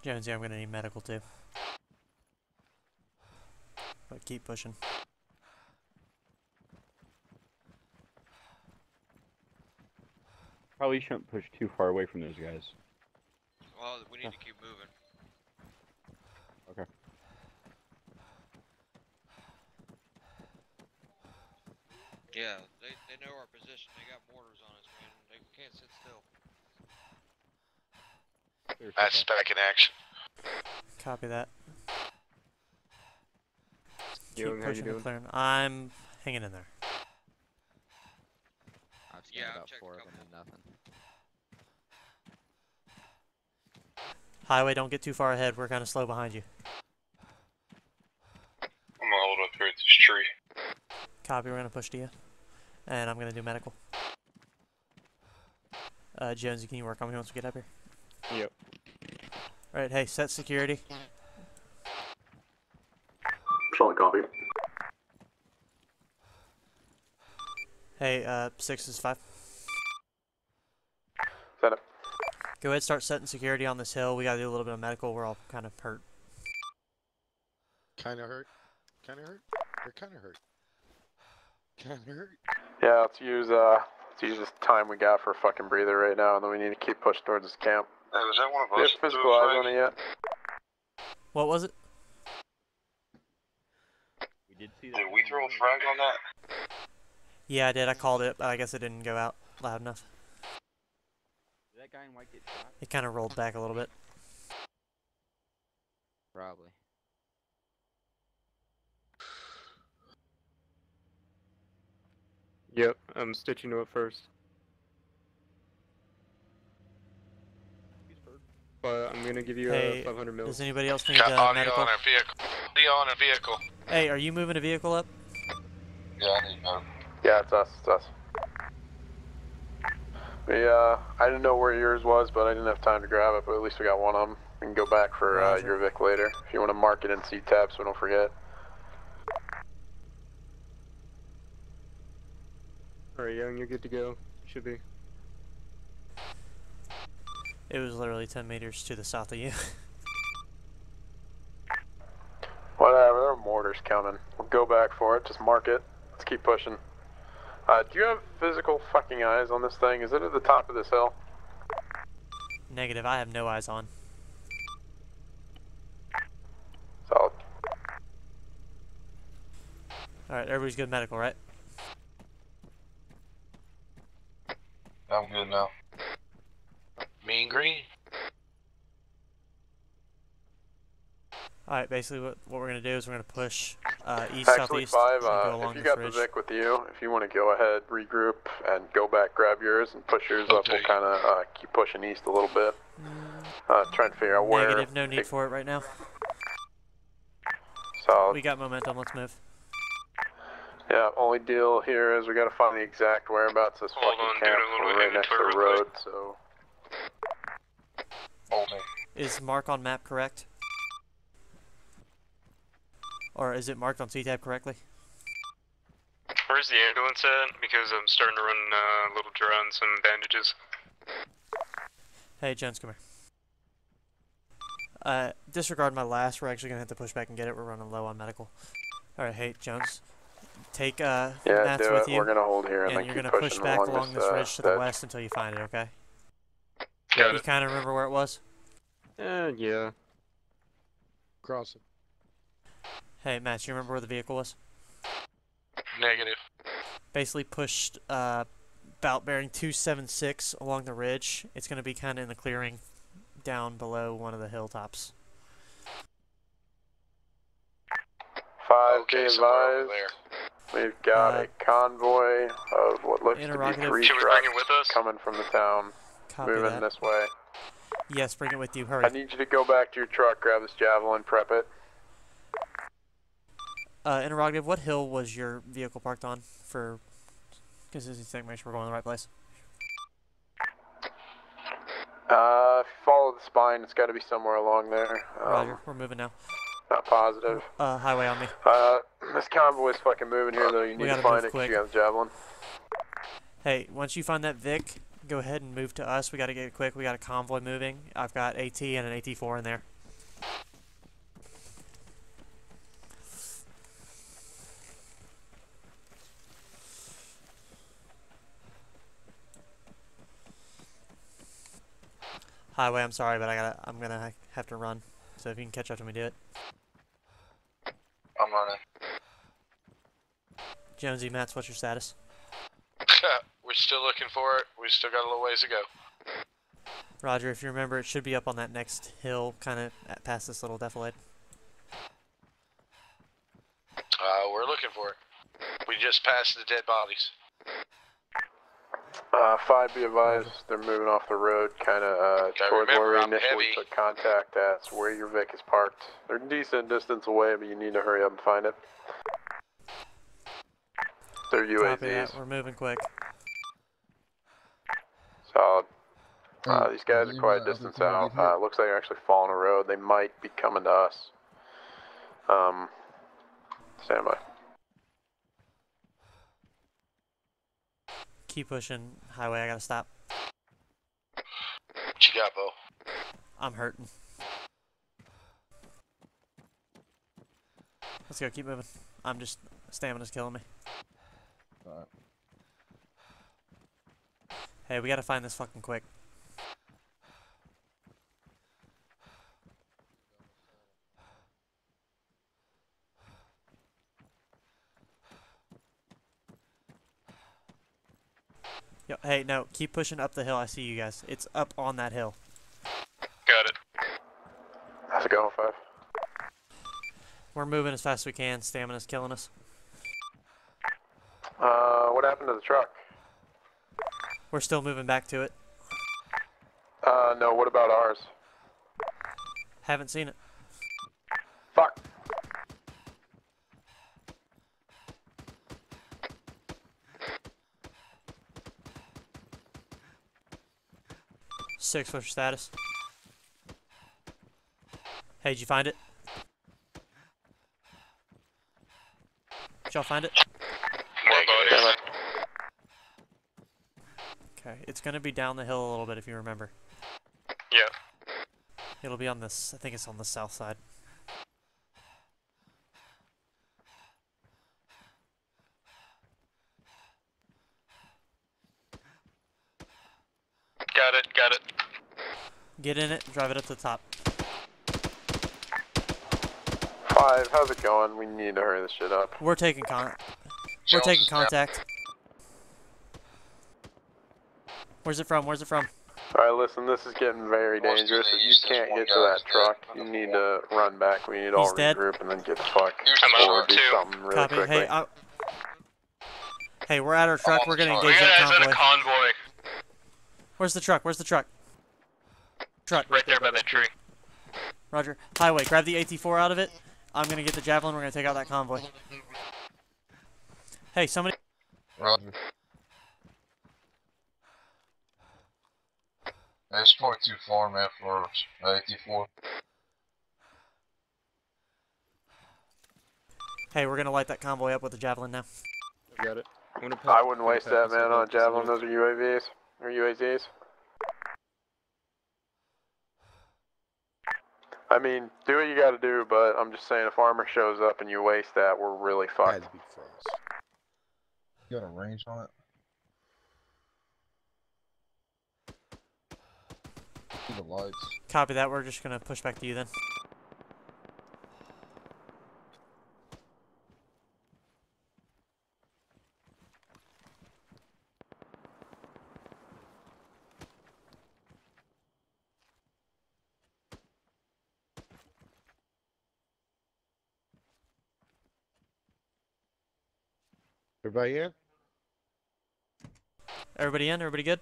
Jonesy, I'm gonna need medical too. But keep pushing. Probably shouldn't push too far away from those guys. Well, we need to keep moving. Okay. Yeah, they, they know our position. They got mortars on us, man. They can't sit still. That's back in action. Copy that. Keep Young, how you pushing and doing? clearing. I'm hanging in there. I've scanned Yeah, I've about four of them and nothing. Highway, don't get too far ahead. We're kind of slow behind you. I'm gonna hold up here at this tree. Copy, we're gonna push to you. And I'm gonna do medical. Uh, Jonesy, can you work on me once we get up here? Yep. Alright, hey, set security. Solid copy. Hey, uh, six is five. Set up. Go ahead, start setting security on this hill. We gotta do a little bit of medical. We're all kind of hurt. Kind of hurt. Kind of hurt. Or kind of hurt. Kind of hurt. Yeah, let's use, uh, let's use this time we got for a fucking breather right now, and then we need to keep pushing towards this camp. Hey, was that one of us? have physical eyes on it yet? What was it? We did see that. Did we throw a frag on that? Yeah, I did. I called it, but I guess it didn't go out loud enough. Did that guy in white get shot? It kind of rolled back a little bit. Probably. Yep, I'm stitching to it first. But I'm gonna give you Hey, uh, 500 mils. does anybody else need Got uh, audio medical? on our vehicle. Audio on our vehicle. Hey, are you moving a vehicle up? Yeah, I need no. Yeah, it's us, it's us. We, uh, I didn't know where yours was, but I didn't have time to grab it, but at least we got one of them. We can go back for, uh, your Vic later. If you want to mark it in C-tab so we don't forget. Alright, Young, you're good to go. Should be. It was literally 10 meters to the south of you. [LAUGHS] Whatever, there are mortars coming. We'll go back for it, just mark it. Let's keep pushing. Uh, do you have physical fucking eyes on this thing? Is it at the top of this hill? Negative. I have no eyes on. Solid. Alright, everybody's good medical, right? I'm good now. Mean green. Alright, basically what, what we're going to do is we're going to push uh, east Actually, southeast five. and go Uh, along if you this got ridge. the Vic with you, if you want to go ahead, regroup, and go back, grab yours, and push yours up, we'll kind of uh, keep pushing east a little bit. Uh, trying to figure out where. Negative, no need for it right now. Solid. We got momentum, let's move. Yeah, only deal here is we gotta find the exact whereabouts of this Hold fucking on, doing camp. a little We're right next to the inventory real road, so. Holding. Is mark on map correct? Or is it marked on C-tab correctly? Where's the ambulance at? Because I'm starting to run uh, little dry on some bandages. Hey, Jones, come here. Uh, disregard my last. We're actually gonna have to push back and get it. We're running low on medical. All right, hey, Jones, take uh, Yeah, Matt's do with it. you. We're gonna hold here and and then you're keep gonna push back along along this, this uh, ridge to the edge. west until you find it. Okay? Got you kind of remember where it was? Uh, yeah. Crossing. Hey, Matt, you remember where the vehicle was? Negative. Basically pushed uh, bout bearing 276 along the ridge. It's gonna be kind of in the clearing down below one of the hilltops. Five, Okay, be so we're over advised. We've got Uh, a convoy of what looks to be interrogative. three Should we bring trucks with us? coming from the town, Copy moving that. this way. Yes, bring it with you. Hurry. I need you to go back to your truck, grab this javelin, prep it. Uh, interrogative. What hill was your vehicle parked on for consistency's sake? Make sure we're going the right place. Uh, if you follow the spine, it's got to be somewhere along there. Um, Roger. We're moving now. Not positive. Uh, highway on me. Uh, this convoy's fucking moving here though. You need to find it 'cause quick. you got the javelin. Hey, once you find that Vic, go ahead and move to us. We got to get it quick. We got a convoy moving. I've got AT and an AT4 in there. Highway, I'm sorry, but I gotta. I'm gonna have to run. So if you can catch up to me, do it. I'm running. Jonesy, Matts, what's your status? We're still looking for it. We still got a little ways to go. Roger, if you remember, it should be up on that next hill, kind of past this little defilade. Uh, we're looking for it. We just passed the dead bodies. Uh, five, be advised. They're moving off the road, kind of uh, Gotta towards where we initially heavy. took contact at. Where your Vic is parked. They're a decent distance away, but you need to hurry up and find it. They're Copy that. We're moving quick. Solid. Uh, these guys are quite a distance else out. gonna? Uh, looks like they're actually following a road. They might be coming to us. Um, stand by. Keep pushing. Highway, I gotta stop. What you got, Bo? I'm hurting. Let's go, keep moving. I'm just, stamina's killing me. Hey, we gotta find this fucking quick. Yo, hey, no, keep pushing up the hill. I see you guys. It's up on that hill. Got it. How's it going, five? We're moving as fast as we can. Stamina's killing us. Uh, what happened to the truck? We're still moving back to it. Uh, no. What about ours? Haven't seen it. Fuck. Six, what's your status? Hey, did you find it? Did y'all find it? More bodies. Okay, it's gonna be down the hill a little bit if you remember. Yeah. It'll be on this, I think it's on the south side. Got it. Got it. Get in it, drive it up to the top. Five. How's it going? We need to hurry this shit up. We're taking con- We're taking contact. Where's it from? Where's it from? Alright, listen, this is getting very dangerous. If you can't get to that truck, you need to run back. We need to all He's dead. regroup and then get the fuck or do something really Copy. quickly. Hey, hey, we're at our truck. We're gonna oh, engage that eyes on a convoy. convoy Where's the truck? Where's the truck? Truck. right there by that tree. Roger. Highway. Grab the AT4 out of it. I'm gonna get the javelin. We're gonna take out that convoy. Hey, somebody. Roger. That's point two four man for eighty four. Hey, we're gonna light that convoy up with the javelin now. I got it. I'm gonna I wouldn't I'm waste that man on a javelin. Those are UAVs or UAZs. I mean, do what you gotta do, but I'm just saying if armor shows up and you waste that, we're really Had fucked. to be froze. You got a range on it? See the lights. Copy that. We're just gonna push back to you then. Everybody in? Everybody in? Everybody good?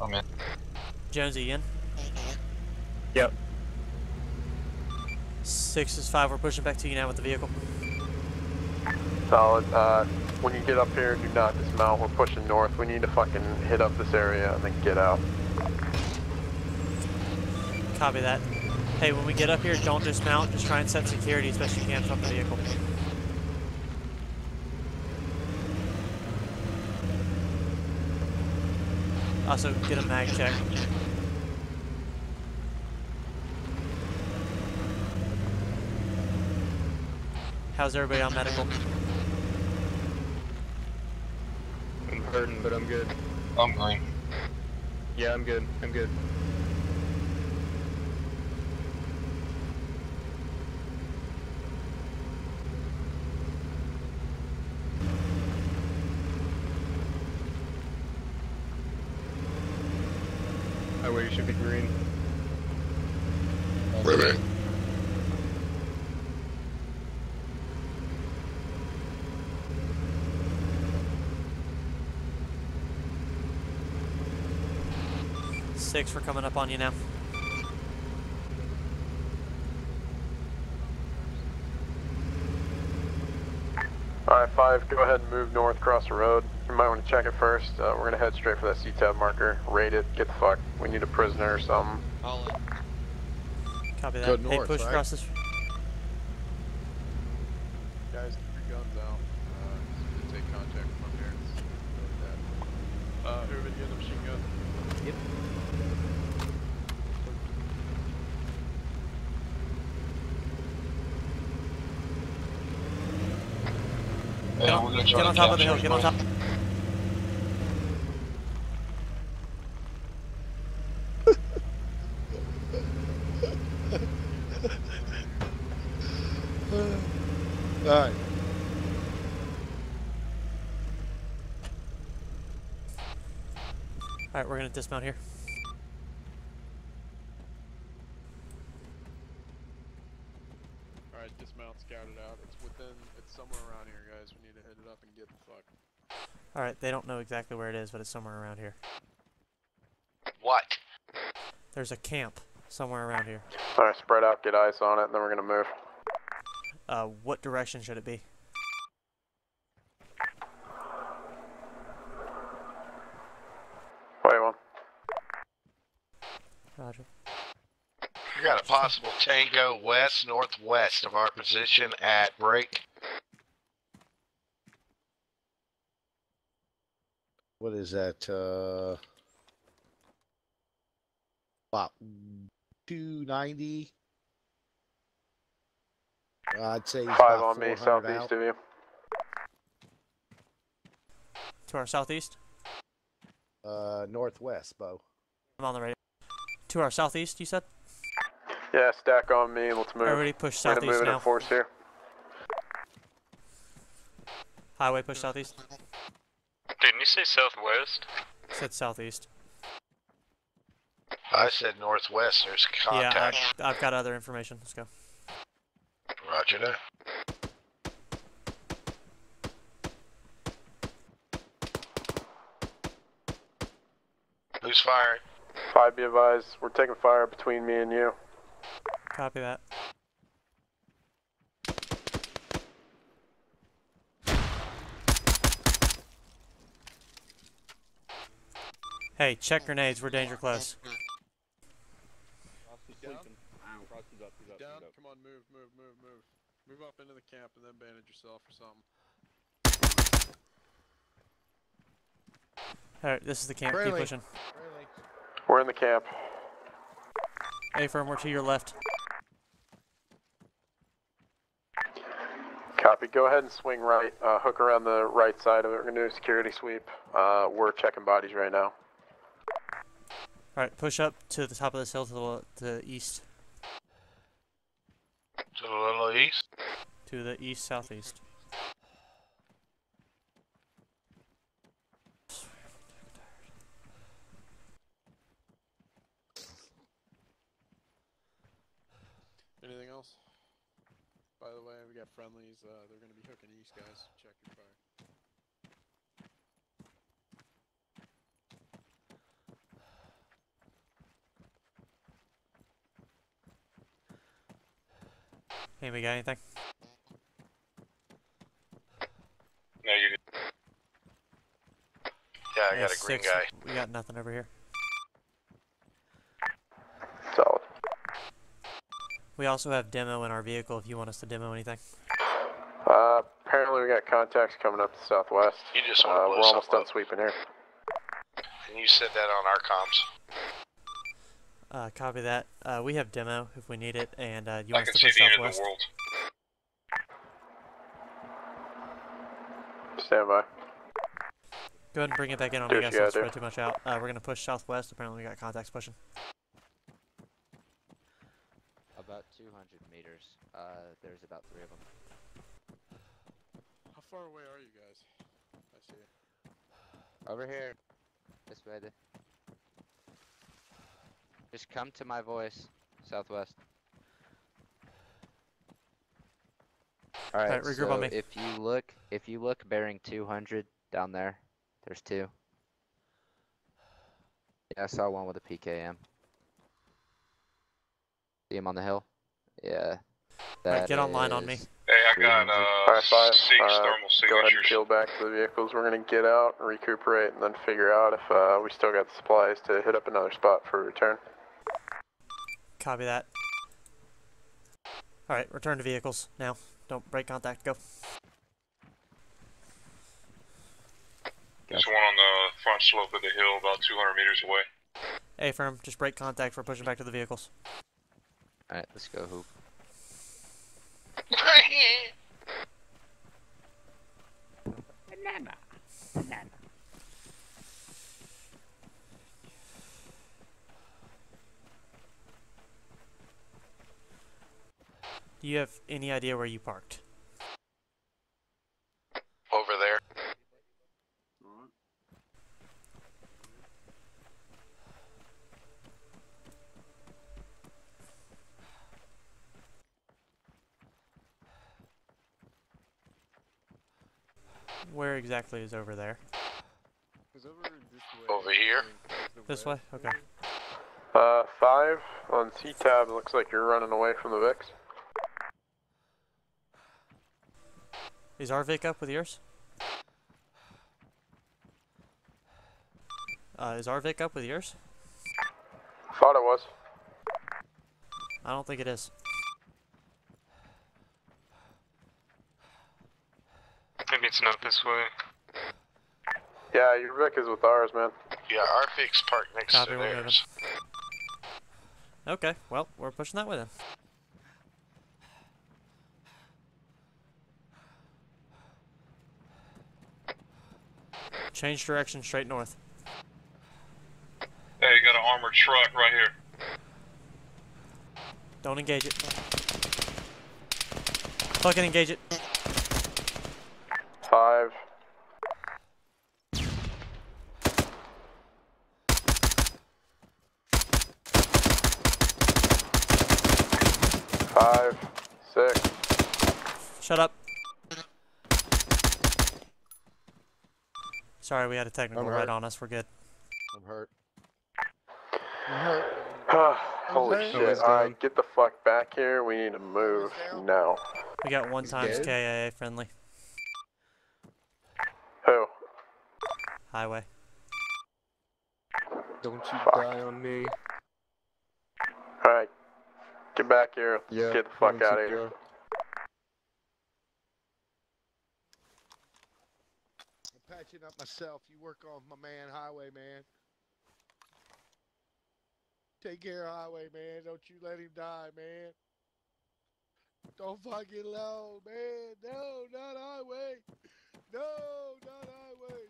I'm in. Jonesy in? Yep. Six is five. We're pushing back to you now with the vehicle. Solid. Uh, when you get up here, do not dismount. We're pushing north. We need to fucking hit up this area and then get out. Copy that. Hey, when we get up here, don't dismount. Just try and set security as best you can from the vehicle. Also, get a mag check. How's everybody on medical? I'm hurting, but I'm good. I'm green. Yeah, I'm good. I'm good. Highway should be green. Really? Six, we're coming up on you now. Alright, five, go ahead and move north across the road. You might want to check it first. Uh, we're gonna head straight for that C-tab marker. Raid it, get the fuck. We need a prisoner or something. All in. Copy that. Go hey, north, push right? across this. Guys, keep your guns out. Uh, take contact from here. Uh, everybody get a machine gun. Yep. Yeah, Get on, top of the hill. Get on top. All right. All right, we're gonna dismount here. Alright, dismount, scout it out. It's within, it's somewhere around here, guys. We need to hit it up and get the fuck. All right, they don't know exactly where it is, but it's somewhere around here. What? There's a camp somewhere around here. Alright, spread out, get eyes on it, and then we're gonna move. Uh, what direction should it be? Wait one. Roger. We got a possible tango west northwest of our position at break. What is that? Uh, about 290. I'd say he's Five about on me, southeast out. of you. To our southeast. Uh, northwest, Bo. I'm on the radio. To our southeast, you said? Yeah, stack on me and let's move. Everybody push We're gonna southeast move it now. in force here. Highway push southeast. Didn't you say southwest? Said southeast. I said northwest. There's Yeah, contact. I've, I've got other information. Let's go. Roger that. Who's firing? Five, be advised. We're taking fire between me and you. Copy that. Hey, check grenades. We're danger close. Down. Come on, move, move, move, move. Move up into the camp and then bandage yourself or something. Alright, this is the camp. Keep Friendly. pushing. We're in the camp. A firm, we're to your left. Copy. Go ahead and swing right. Uh, hook around the right side of it. We're gonna do a security sweep. Uh, we're checking bodies right now. Alright, push up to the top of this hill to the, to the east. To the little east. To the east southeast. Anything else? By the way, we got friendlies. Uh, they're gonna be hooking east, guys. Check your fire. Anybody got anything? Negative. Yeah, I Yeah, got a green six. guy. We got nothing over here. Solid. We also have demo in our vehicle if you want us to demo anything. Uh, apparently we got contacts coming up to southwest. You just wanna uh, blow We're almost something done sweeping here. And you said that on our comms. Uh, copy that. Uh, we have demo if we need it, and uh, you I want us to push the end of southwest. Stand by. Go ahead and bring it back in on Do me, guys. Don't spread too much out. Uh, we're gonna push southwest. Apparently, we got contacts pushing. About 200 meters. Uh, there's about three of them. How far away are you guys? I see. Over here. This way. Th Just come to my voice. Southwest. Alright, Alright, regroup so on me. if you look, if you look bearing 200 down there, there's two. Yeah, I saw one with a PKM. See him on the hill? Yeah. Alright, that get online on me. Hey, I got uh, Alright, five. six Uh, thermal go ahead and signatures. peel back to the vehicles. We're gonna get out, recuperate, and then figure out if uh, we still got the supplies to hit up another spot for a return. Copy that. All right, return to vehicles now. Don't break contact. Go. There's one on the front slope of the hill, about 200 meters away. A firm, just break contact. We're pushing back to the vehicles. Alright, let's go hoop. [LAUGHS] Banana. Banana. Do you have any idea where you parked? Over there. Where exactly is over there? Over here. This way? Okay. Uh, five on C-Tab. Looks like you're running away from the Vics. Is our Vic up with yours? Uh, is our Vic up with yours? I thought it was. I don't think it is. Maybe it's not this way. Yeah, your Vic is with ours, man. Yeah, our fix park next Copy, to we're theirs. Okay, well, we're pushing that way then. Change direction, straight north. Hey, you got an armored truck right here. Don't engage it. Fucking engage it. Five. Five. Six. Shut up. Sorry, we had a technical I'm right hurt. on us. We're good. I'm hurt. I'm hurt. [SIGHS] Holy Okay. shit. Alright, down. get the fuck back here. We need to move now. We got one He's times dead? KIA friendly. Who? Highway. Don't you Fuck. die on me. Alright. Get back here. Yeah. get the fuck out of here. CPR. Patching up myself. You work on my man, Highway Man. Take care of Highway Man. Don't you let him die, man. Don't fucking low, man. No, not Highway. No, not Highway.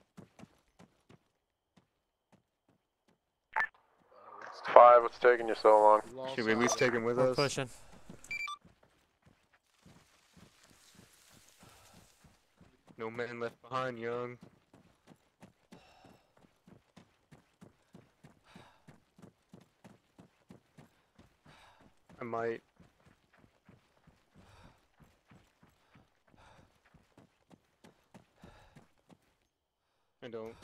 Five, what's taking you so long? We Should we at least take him with We're us? pushing. No man left behind, young. I might. I don't.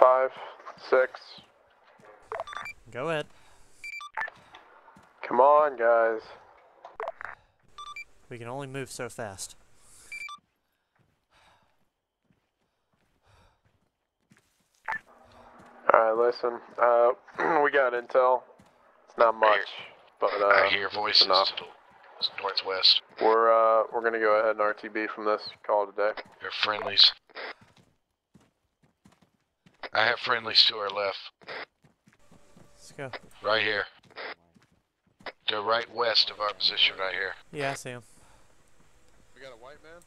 Five, six. Go ahead. Come on, guys. We can only move so fast. Alright, listen. Uh, [CLEARS THROAT] we got intel. It's not much, but uh, I hear it's voices enough. to the northwest. We're uh, we're gonna go ahead and RTB from this. Call it a day. They're friendlies. I have friendlies to our left, Let's go. right here. They're right west of our position, right here. Yeah, I see him. We got a white man?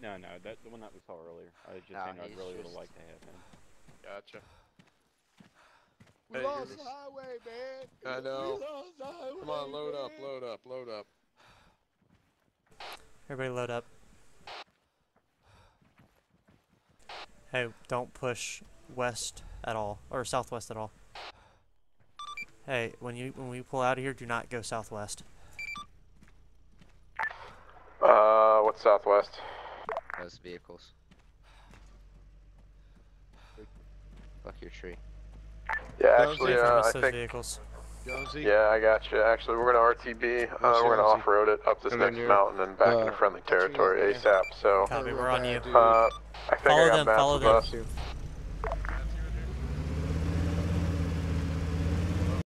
No, no, that the one that we saw earlier. I was just No, saying I'd he's really would just- have liked to have him. Gotcha. We Hey, lost here's- Highway, man. I know. We lost Highway. Come on, load up, load up, load up. Everybody load up. Hey, don't push west at all or southwest at all. Hey, when you when we pull out of here, do not go southwest. Uh, what's southwest? Those vehicles. Fuck your tree. Yeah, actually, uh, I think. vehicles. Yeah, I got you. Actually, we're gonna RTB. Uh, we're gonna off-road it up this next mountain and back Uh, into friendly territory? ASAP. So, Copy, we're on you. uh, I think Follow I got them, follow them. us.